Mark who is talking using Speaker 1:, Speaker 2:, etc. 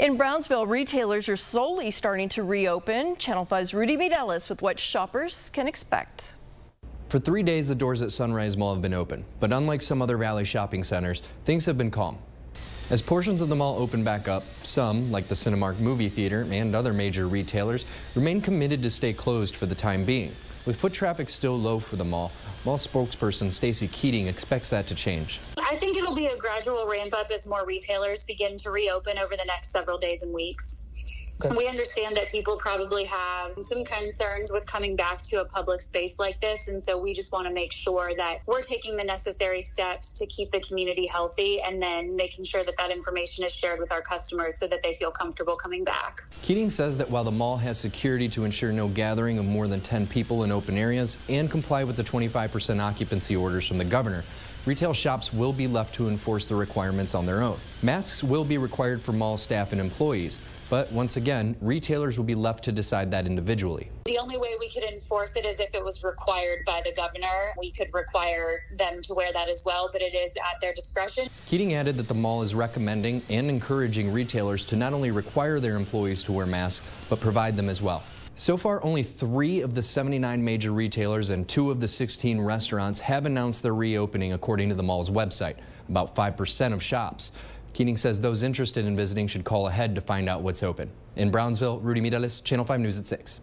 Speaker 1: In Brownsville, retailers are slowly starting to reopen. Channel 5's Rudy Mireles with what shoppers can expect.
Speaker 2: For three days, the doors at Sunrise Mall have been open, but unlike some other Valley shopping centers, things have been calm. As portions of the mall open back up, some, like the Cinemark movie theater and other major retailers, remain committed to stay closed for the time being. With foot traffic still low for the mall, mall spokesperson Stacy Keating expects that to change.
Speaker 3: I think it'll be a gradual ramp up as more retailers begin to reopen over the next several days and weeks. Okay. We understand that people probably have some concerns with coming back to a public space like this. And so we just want to make sure that we're taking the necessary steps to keep the community healthy and then making sure that that information is shared with our customers so that they feel comfortable coming back.
Speaker 2: Keating says that while the mall has security to ensure no gathering of more than 10 people in open areas and comply with the 25% occupancy orders from the governor, Retail shops will be left to enforce the requirements on their own. Masks will be required for mall staff and employees, but once again, retailers will be left to decide that individually.
Speaker 3: The only way we could enforce it is if it was required by the governor. We could require them to wear that as well, but it is at their discretion.
Speaker 2: Keating added that the mall is recommending and encouraging retailers to not only require their employees to wear masks, but provide them as well. So far, only three of the 79 major retailers and two of the 16 restaurants have announced their reopening, according to the mall's website, about 5% of shops. Keating says those interested in visiting should call ahead to find out what's open. In Brownsville, Rudy Mireles, Channel 5 News at 6.